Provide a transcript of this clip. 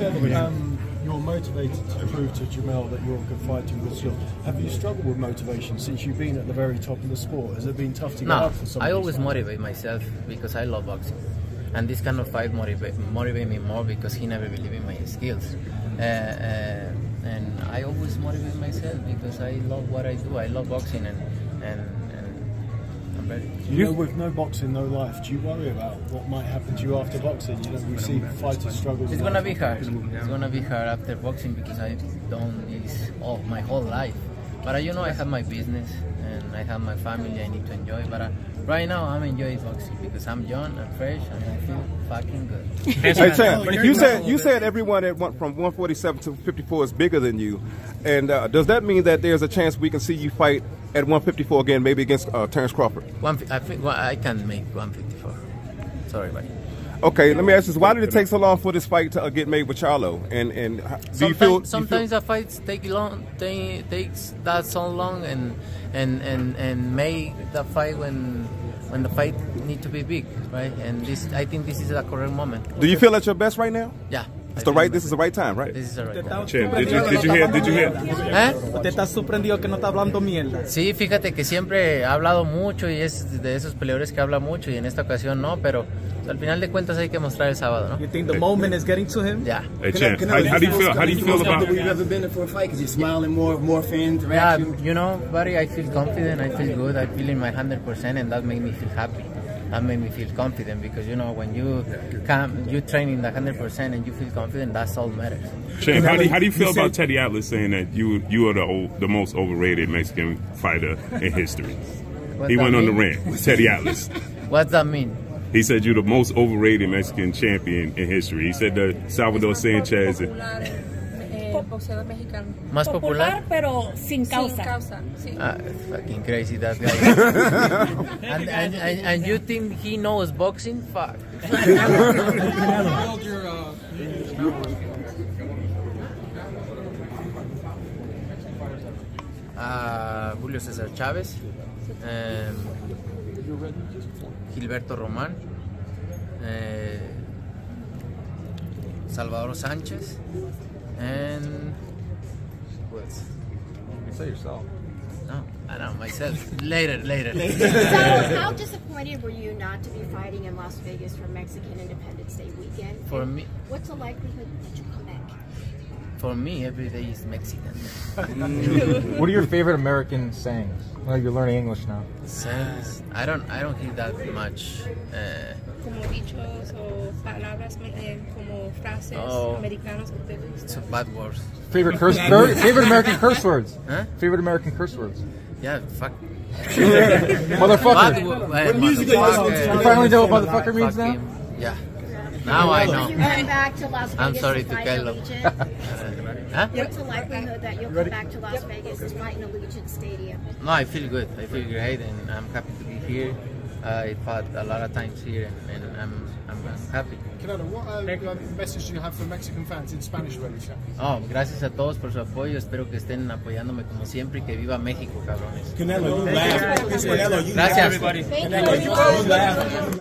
Um, you're motivated to prove to Jermell that you're a good fighter and good skill. Have you struggled with motivation since you've been at the very top of the sport? Has it been tough to get No, up for some I always fights? motivate myself because I love boxing, and this kind of fight motivate motivate me more because he never believed in my skills, uh, uh, and I always motivate myself because I love what I do. I love boxing, and and, and I'm. You know, with no boxing, no life, do you worry about what might happen to you after boxing? You know, we see fighters struggle. It's gonna be hard. It's gonna be hard after boxing because I've done this all my whole life. But uh, you know, I have my business and I have my family. I need to enjoy. But uh, right now, I'm enjoying boxing because I'm young and fresh and I feel fucking good. Hey, Champ, you said you said everyone that went from 147 to 54 is bigger than you, and uh, does that mean that there's a chance we can see you fight at 154 again, maybe against uh, Terrence Crawford? One, I think well, I can make 154. Sorry, buddy. Okay, let me ask you: this, Why did it take so long for this fight to uh, get made with Charlo? And and how- do you feel? you sometimes feel the fights take long, they, takes that so long, and and and and make the fight when when the fight need to be big, right? And this, I think this is the correct moment. do you feel at your best right now? Yeah. It's the right. This is the right time, right? This is the right time. Champ, did you, did you hear? Did you hear? ¿Eh? Usted está sorprendido que no está hablando mierda. Sí, fíjate que siempre ha hablado mucho y es de esos peleadores que habla mucho y en esta ocasión no, pero al final de cuentas hay que mostrar el sábado, ¿no? You think the moment is getting to him? Ya. Hey, Champ, how, how do you feel? How do you feel about? We've ever been in for a fight because you're smiling more, more fan Yeah, you know, buddy, I feel confident, I feel good, I feel in my 100% and that made me feel happy. That made me feel confident because, you know, when you come, you train in the 100% and you feel confident, that's all matters. Champ, how do you, how do you feel about Teddy Atlas saying that you you are the o- the most overrated Mexican fighter in history? He that went on the mean? rant. Teddy Atlas. What's that mean? He said you're the most overrated Mexican champion in history. He said that Salvador Sanchez. Popular, boxeador mexicano. ¿Más popular? pero sin causa. Sin causa, sí. Ah, fucking crazy that guy. and, and, and, and you think he knows boxing? Fuck. Ah, Julio César Chávez, em, Gilberto Román, eh, Salvador Sánchez, Say yourself. No, I know myself. later, later. So, how disappointed were you not to be fighting in Las Vegas for Mexican Independence Day weekend? For And me- what's the likelihood that you come back? For me, every day is Mexican. What are your favorite American sayings? Well, you're learning English now. Sayings? I don't. I don't hear that much. Uh, Como dichos o palabras eh, como frases Oh. americanos que it's a bad words. Favorite curse? favorite, favorite American curse words? Huh? Favorite American curse words? Yeah, fuck. Motherfucker. Bad wo- uh, music are you listening to? motherfucker. You finally know what motherfucker means Fuck now? him. Yeah. Now I know. come back to Las Vegas I'm sorry to to fight Huh? what's the likelihood that you'll come back to Las Vegas to fight in Allegiant Stadium? No, I feel good. I feel great, and I'm happy to be here. I fought a lot of times here, and, and I'm, I'm happy. Canelo, what uh, message do you have for Mexican fans in Spanish, really? Oh, gracias a todos por su apoyo. Espero que estén apoyándome como siempre y que viva México, cabrones. Canelo, you laugh. Canelo, you Gracias. you.